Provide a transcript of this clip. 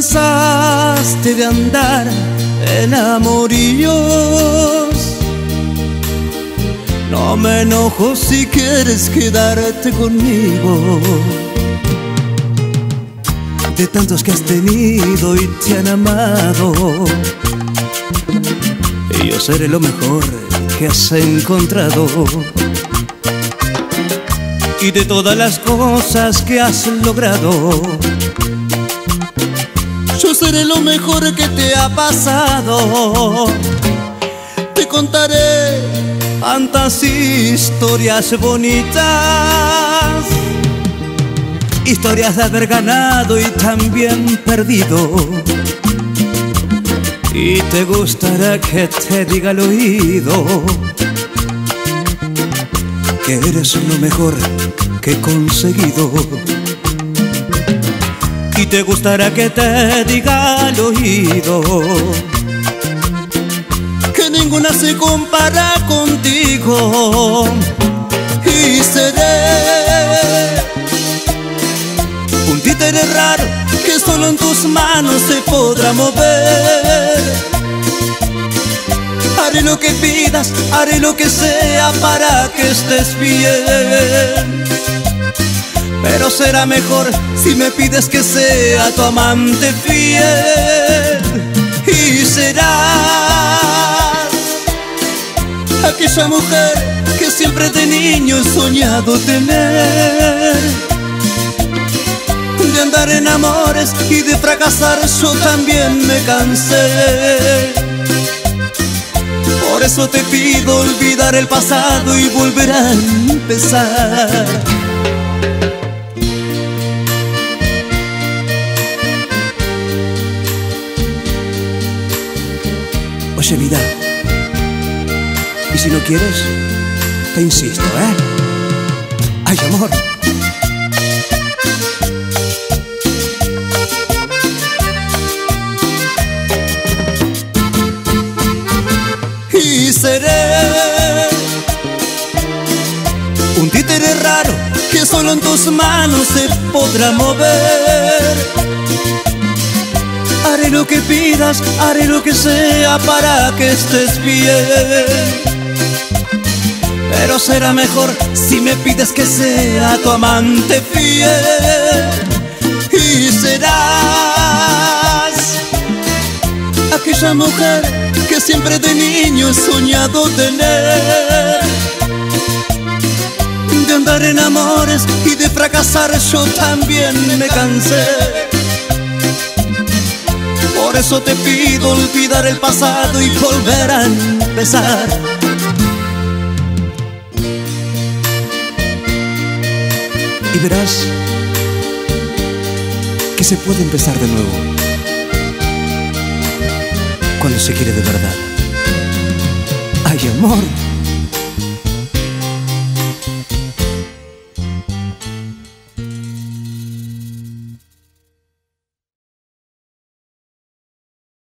dejaste de andar en amorillos. No me enojo si quieres quedarte conmigo. De tantos que has tenido y te han amado, yo seré lo mejor que has encontrado. Y de todas las cosas que has logrado, yo seré lo mejor que te ha pasado. Te contaré tantas historias bonitas, historias de haber ganado y también perdido. Y te gustará que te diga al oído que eres lo mejor que he conseguido. Te gustará que te diga al oído que ninguna se compara contigo. Y seré un títere raro que solo en tus manos se podrá mover. Haré lo que pidas, haré lo que sea para que estés bien. Pero será mejor si me pides que sea tu amante fiel. Y serás aquella mujer que siempre de niño he soñado tener. De andar en amores y de fracasar yo también me cansé. Por eso te pido olvidar el pasado y volver a empezar. Oye, vida. Y si no quieres, te insisto, ¿eh? Ay, amor. Y seré un títere raro que solo en tus manos se podrá mover. Haré lo que pidas, haré lo que sea para que estés bien. Pero será mejor si me pides que sea tu amante fiel. Y serás aquella mujer que siempre de niño he soñado tener. De andar en amores y de fracasar yo también me cansé. Por eso te pido olvidar el pasado y volver a empezar. Y verás que se puede empezar de nuevo cuando se quiere de verdad. Ay, amor.